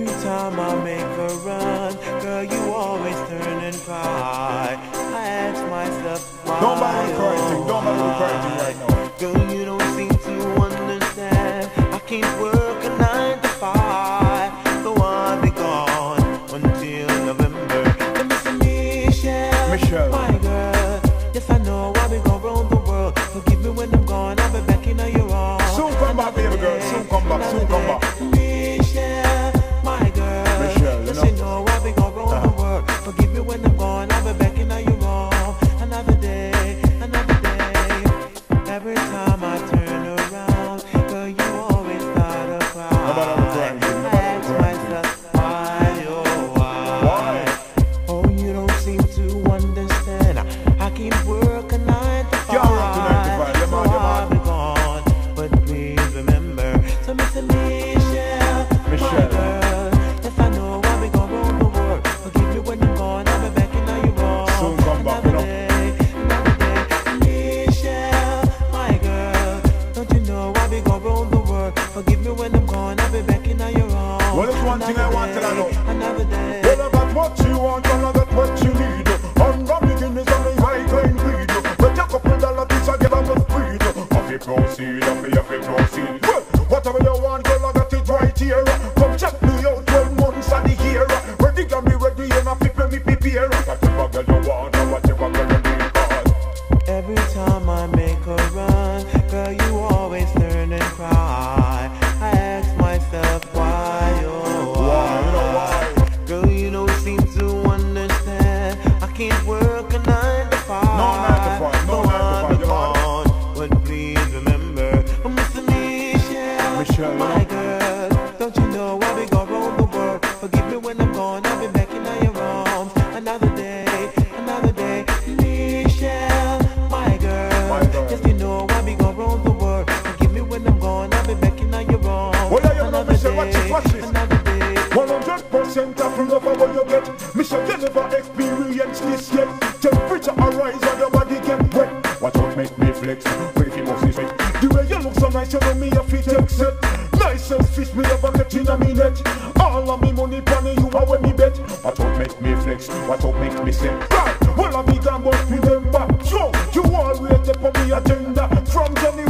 Every time I make a run, girl, you always turn and cry. I ask myself why. Nobody encouraging. Nobody encouraging right now. Girl, you don't seem to understand. I keep working nine to five, so I'll be gone until November. Let me see Michelle. Michelle. My girl. Yes, I know I'll be gone around the world. Forgive me when I'm gone. I'll be back in your arms. Soon come back, baby girl. Soon come back. Soon come. Girl you want say, watch this, watch this. 100% of love of what you get. Me say, you never experience this yet. Temperature arise and your body get wet. Watch out, make me flex. Pretty much you must. The way you look so nice, you know me a fit exit. Nice and fish me never get in a minute. All of me money pony, you are with me bet. Watch out, make me flex. Watch out, make me step. Right, well, I be done, but remember. Yo, you always depend on me agenda. From January.